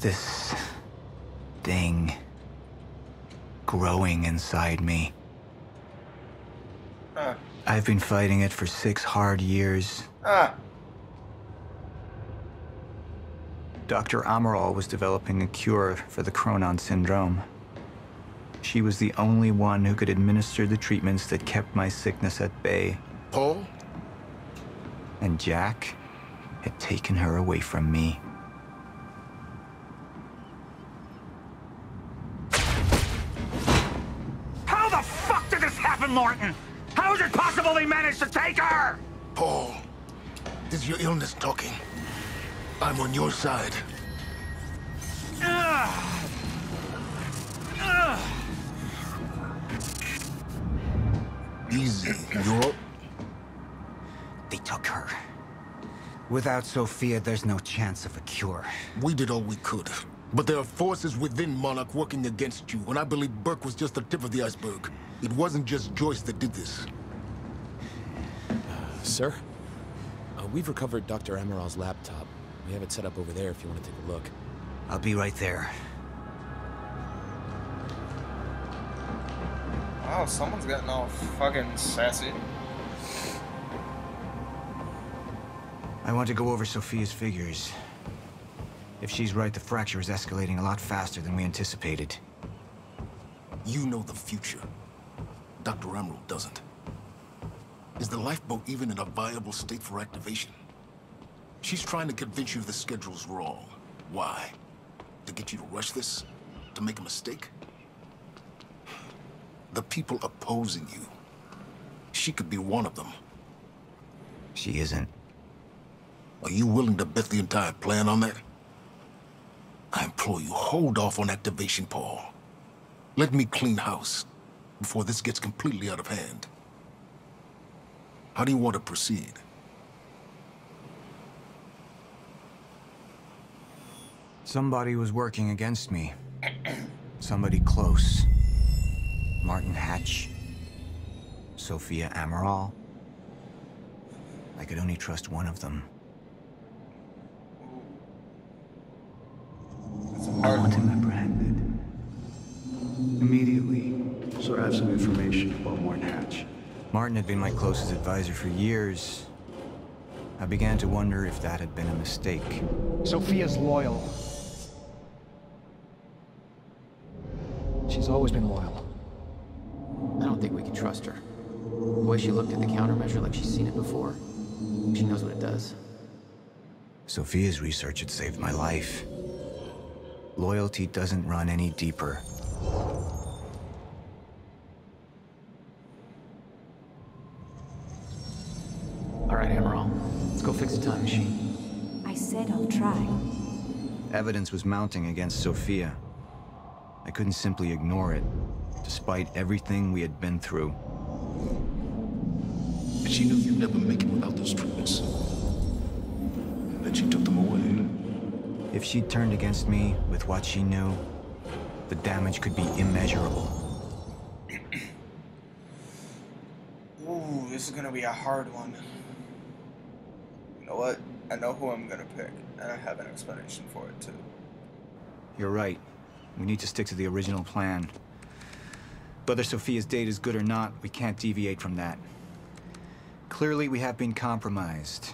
This... thing... growing inside me. Ah. I've been fighting it for six hard years. Ah. Dr. Amaral was developing a cure for the Chronon syndrome. She was the only one who could administer the treatments that kept my sickness at bay. Paul? And Jack had taken her away from me. Did Martin? How is it possible they managed to take her? Paul, this is your illness talking. I'm on your side. Ugh. Ugh. Easy. You're... They took her. Without Sofia, there's no chance of a cure. We did all we could. But there are forces within Monarch working against you, and I believe Burke was just the tip of the iceberg. It wasn't just Joyce that did this. Sir? Uh, we've recovered Dr. Amaral's laptop. We have it set up over there if you want to take a look. I'll be right there. Wow, someone's getting all fucking sassy. I want to go over Sofia's figures. If she's right, the fracture is escalating a lot faster than we anticipated. You know the future. Dr. Amaral doesn't. Is the lifeboat even in a viable state for activation? She's trying to convince you the schedule's wrong. Why? To get you to rush this? To make a mistake? The people opposing you. She could be one of them. She isn't. Are you willing to bet the entire plan on that? I implore you, hold off on activation, Paul. Let me clean house before this gets completely out of hand. How do you want to proceed? Somebody was working against me. Somebody close. Martin Hatch. Sofia Amaral. I could only trust one of them. It's a I hard want him apprehended. Immediately. So I have some information about Martin Hatch. Martin had been my closest advisor for years. I began to wonder if that had been a mistake. Sofia's loyal. She's always been loyal. I don't think we can trust her. The way she looked at the countermeasure like she's seen it before. She knows what it does. Sofia's research had saved my life. Loyalty doesn't run any deeper. All right, Amaral. Let's go fix the time machine. I said I'll try. Evidence was mounting against Sofia. I couldn't simply ignore it, despite everything we had been through. But she knew you'd never make it without those treatments. And then she took them away. If she'd turned against me with what she knew, the damage could be immeasurable. Ooh, this is gonna be a hard one. You know what? I know who I'm gonna pick, and I have an explanation for it too. You're right. We need to stick to the original plan. Whether Sofia's date is good or not, we can't deviate from that. Clearly, we have been compromised.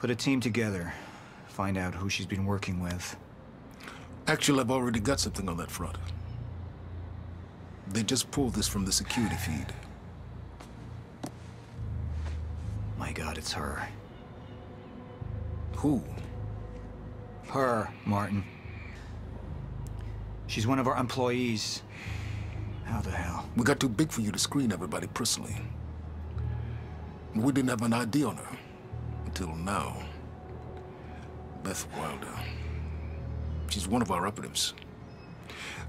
Put a team together. Find out who she's been working with. Actually, I've already got something on that front. They just pulled this from the security feed. My god, it's her. Who? Her, Martin. She's one of our employees. How the hell? We got too big for you to screen everybody personally. We didn't have an ID on her. Until now. Beth Wilder. She's one of our operatives.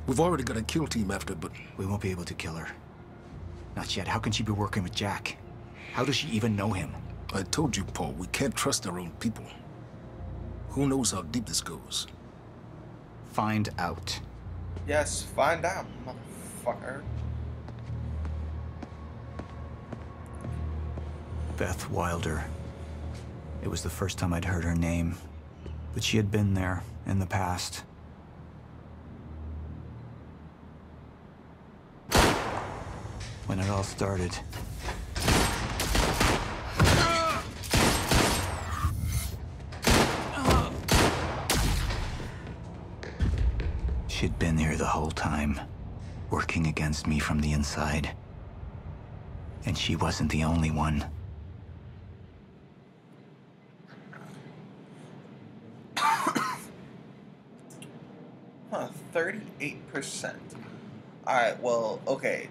We've already got a kill team after, but We won't be able to kill her. Not yet. How can she be working with Jack? How does she even know him? I told you, Paul, we can't trust our own people. Who knows how deep this goes? Find out. Yes, find out, motherfucker. Beth Wilder. It was the first time I'd heard her name, but she had been there in the past. When it all started. She'd been here the whole time, working against me from the inside. And she wasn't the only one. Huh, 38%. Alright, well, okay.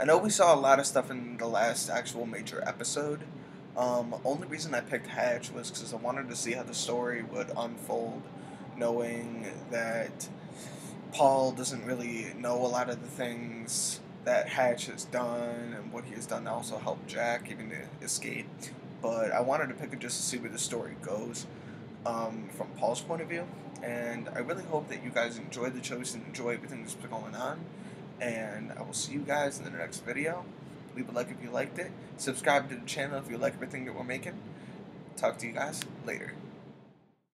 I know we saw a lot of stuff in the last actual major episode. Um, only reason I picked Hatch was because I wanted to see how the story would unfold, knowing that Paul doesn't really know a lot of the things that Hatch has done and what he has done to also help Jack even to escape. But I wanted to pick it just to see where the story goes um, from Paul's point of view. And I really hope that you guys enjoyed the choice and enjoy everything that's been going on. And I will see you guys in the next video. Leave a like if you liked it. Subscribe to the channel if you like everything that we're making. Talk to you guys later.